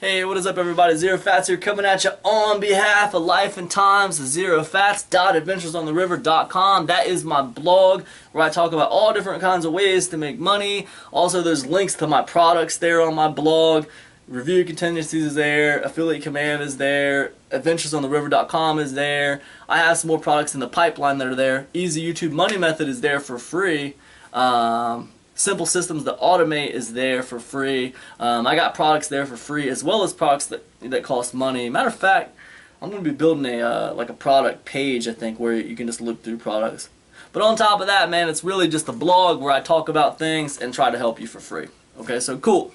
Hey, what is up everybody? Zerofatz here coming at you on behalf of Life and Times, zerofatz.adventuresontheriver.com. That is my blog where I talk about all different kinds of ways to make money. Also, there's links to my products there on my blog. Review Contingencies is there, Affiliate Command is there, AdventuresOnTheRiver.com is there. I have some more products in the pipeline that are there. Easy YouTube Money Method is there for free. Um, Simple Systems to Automate is there for free. Um, I got products there for free as well as products that, that cost money. Matter of fact, I'm going to be building a uh, like a product page, I think, where you can just look through products. But on top of that, man, it's really just a blog where I talk about things and try to help you for free. Okay, so cool.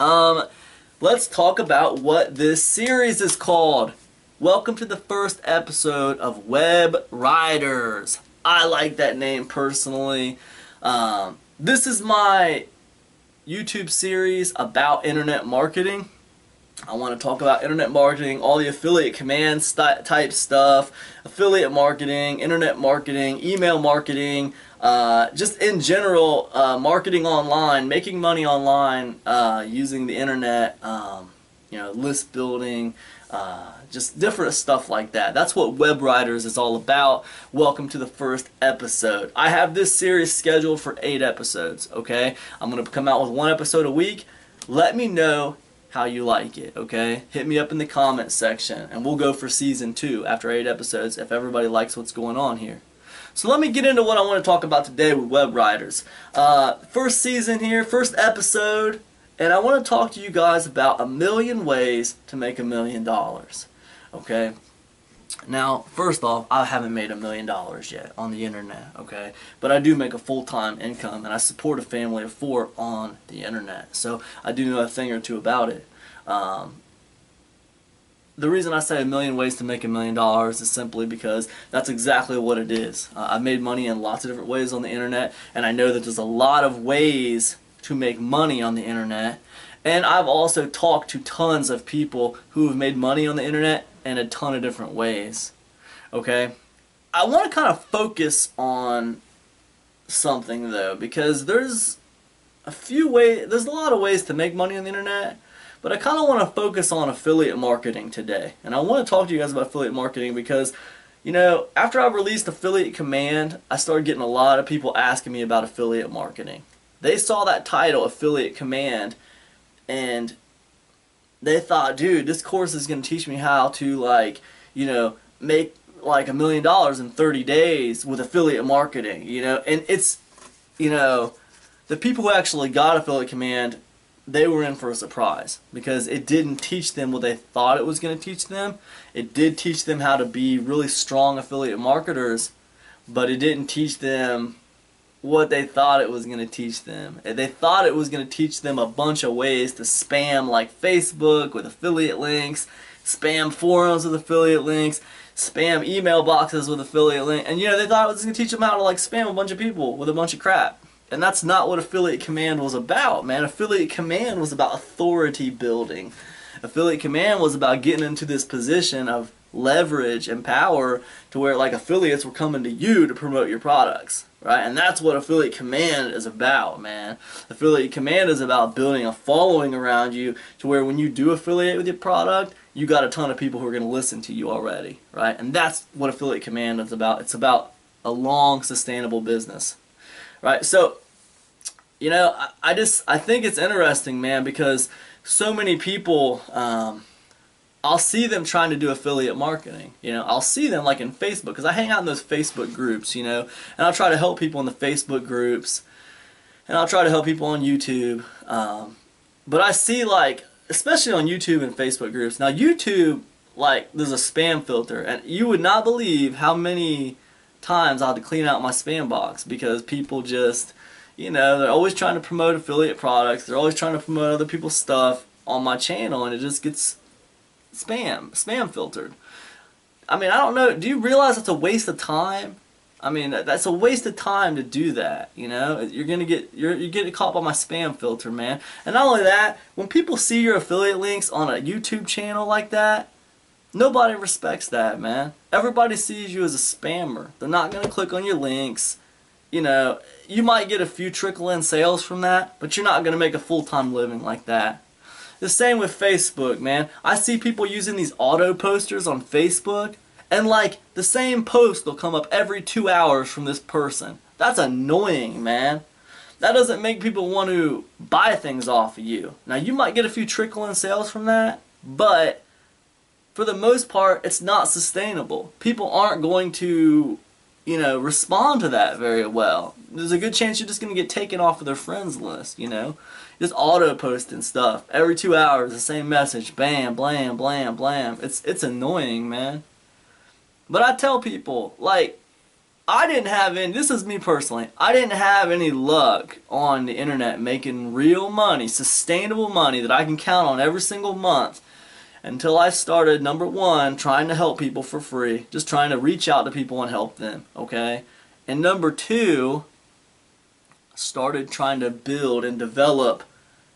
Um, let's talk about what this series is called. Welcome to the first episode of Web Riders. I like that name personally. Um, this is my YouTube series about internet marketing. I want to talk about internet marketing, all the affiliate command type stuff, affiliate marketing, internet marketing, email marketing, uh, just in general, uh, marketing online, making money online uh, using the internet, um, you know, list building, uh, just different stuff like that. That's what Web Writers is all about. Welcome to the first episode. I have this series scheduled for eight episodes, okay? I'm going to come out with one episode a week. Let me know how you like it, okay? Hit me up in the comments section, and we'll go for season two after eight episodes if everybody likes what's going on here. So let me get into what I want to talk about today with Web Writers. Uh, first season here, first episode, and I want to talk to you guys about a million ways to make a million dollars. Okay? Now, first off, I haven't made a million dollars yet on the internet, okay? But I do make a full-time income, and I support a family of four on the internet. So I do know a thing or two about it. Um, the reason I say a million ways to make a million dollars is simply because that's exactly what it is. Uh, I've made money in lots of different ways on the internet, and I know that there's a lot of ways to make money on the internet. And I've also talked to tons of people who have made money on the internet in a ton of different ways. Okay? I want to kind of focus on something though because there's a few ways there's a lot of ways to make money on the internet but I kind of want to focus on affiliate marketing today and I want to talk to you guys about affiliate marketing because you know after I released affiliate command I started getting a lot of people asking me about affiliate marketing they saw that title, Affiliate Command, and they thought, dude, this course is going to teach me how to, like, you know, make like a million dollars in 30 days with affiliate marketing, you know, and it's, you know, the people who actually got Affiliate Command, they were in for a surprise because it didn't teach them what they thought it was going to teach them. It did teach them how to be really strong affiliate marketers, but it didn't teach them what they thought it was going to teach them. They thought it was going to teach them a bunch of ways to spam like Facebook with affiliate links, spam forums with affiliate links, spam email boxes with affiliate links. And you know, they thought it was going to teach them how to like spam a bunch of people with a bunch of crap. And that's not what Affiliate Command was about, man. Affiliate Command was about authority building. Affiliate Command was about getting into this position of leverage and power to where like affiliates were coming to you to promote your products right? And that's what affiliate command is about man. Affiliate command is about building a following around you to where when you do affiliate with your product you got a ton of people who are going to listen to you already right? And that's what affiliate command is about. It's about a long sustainable business right? So you know I, I just I think it's interesting man because so many people um, I'll see them trying to do affiliate marketing. You know, I'll see them like in Facebook because I hang out in those Facebook groups. You know, and I'll try to help people in the Facebook groups, and I'll try to help people on YouTube. Um, but I see like, especially on YouTube and Facebook groups. Now YouTube, like, there's a spam filter, and you would not believe how many times I had to clean out my spam box because people just, you know, they're always trying to promote affiliate products. They're always trying to promote other people's stuff on my channel, and it just gets spam, spam filtered. I mean, I don't know. Do you realize it's a waste of time? I mean, that's a waste of time to do that. You know, you're gonna get you're you're getting caught by my spam filter, man. And not only that, when people see your affiliate links on a YouTube channel like that, nobody respects that, man. Everybody sees you as a spammer. They're not gonna click on your links. You know, you might get a few trickle in sales from that, but you're not gonna make a full time living like that. The same with Facebook, man. I see people using these auto posters on Facebook, and like the same post will come up every two hours from this person. That's annoying, man. That doesn't make people want to buy things off of you. Now, you might get a few trickle in sales from that, but for the most part, it's not sustainable. People aren't going to, you know, respond to that very well. There's a good chance you're just going to get taken off of their friends list, you know? Just auto posting stuff. Every two hours, the same message. Bam, blam, blam, blam. It's, it's annoying, man. But I tell people, like, I didn't have any, this is me personally, I didn't have any luck on the internet making real money, sustainable money that I can count on every single month until I started, number one, trying to help people for free, just trying to reach out to people and help them, okay? And number two, started trying to build and develop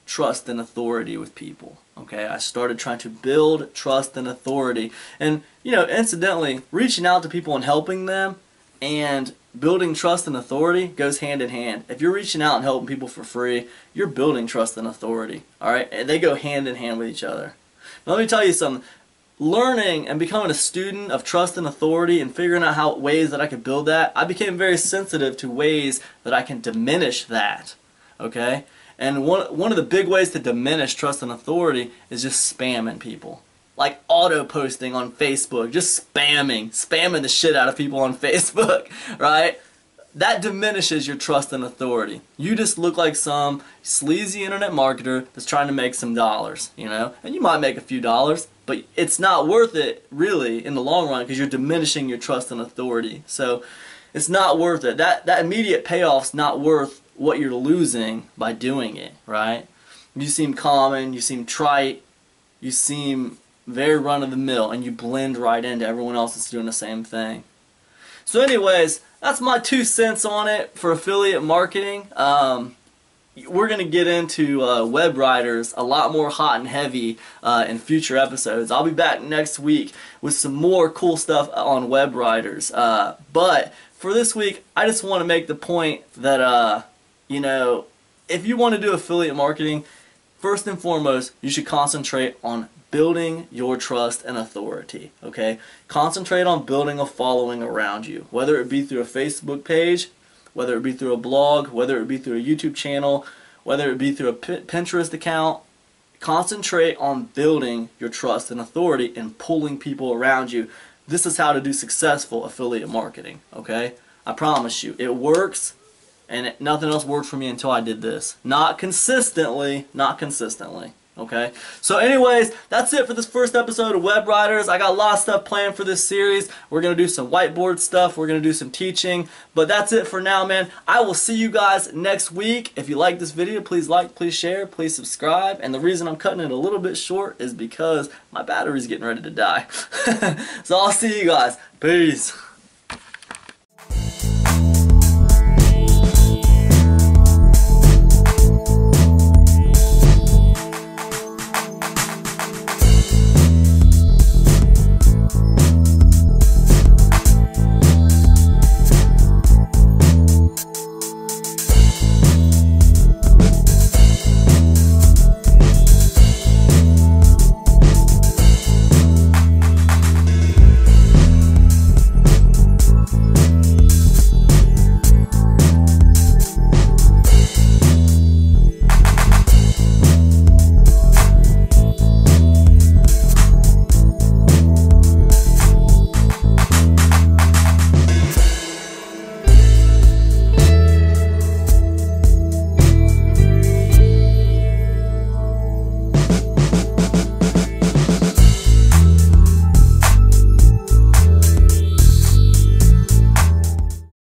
trust and authority with people. Okay, I started trying to build trust and authority. And, you know, incidentally, reaching out to people and helping them and building trust and authority goes hand in hand. If you're reaching out and helping people for free, you're building trust and authority. All right, and they go hand in hand with each other. Now, let me tell you something. Learning and becoming a student of trust and authority and figuring out how ways that I could build that, I became very sensitive to ways that I can diminish that. Okay? And one, one of the big ways to diminish trust and authority is just spamming people like auto posting on Facebook, just spamming, spamming the shit out of people on Facebook, right? That diminishes your trust and authority. You just look like some sleazy internet marketer that's trying to make some dollars, you know? And you might make a few dollars, but it's not worth it really in the long run because you're diminishing your trust and authority. So it's not worth it. That that immediate payoff's not worth what you're losing by doing it, right? You seem common, you seem trite, you seem very run of the mill, and you blend right into everyone else that's doing the same thing. So, anyways, that's my two cents on it for affiliate marketing. Um, we're going to get into uh, web writers a lot more hot and heavy uh, in future episodes. I'll be back next week with some more cool stuff on web writers. Uh, but for this week, I just want to make the point that, uh, you know, if you want to do affiliate marketing, first and foremost, you should concentrate on building your trust and authority. Okay? Concentrate on building a following around you, whether it be through a Facebook page, whether it be through a blog, whether it be through a YouTube channel, whether it be through a Pinterest account. Concentrate on building your trust and authority and pulling people around you. This is how to do successful affiliate marketing. Okay? I promise you, it works and nothing else worked for me until I did this. Not consistently, not consistently. Okay, so anyways, that's it for this first episode of Web Writers. I got a lot of stuff planned for this series. We're going to do some whiteboard stuff. We're going to do some teaching. But that's it for now, man. I will see you guys next week. If you like this video, please like, please share, please subscribe. And the reason I'm cutting it a little bit short is because my battery's getting ready to die. so I'll see you guys. Peace.